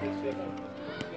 Gracias.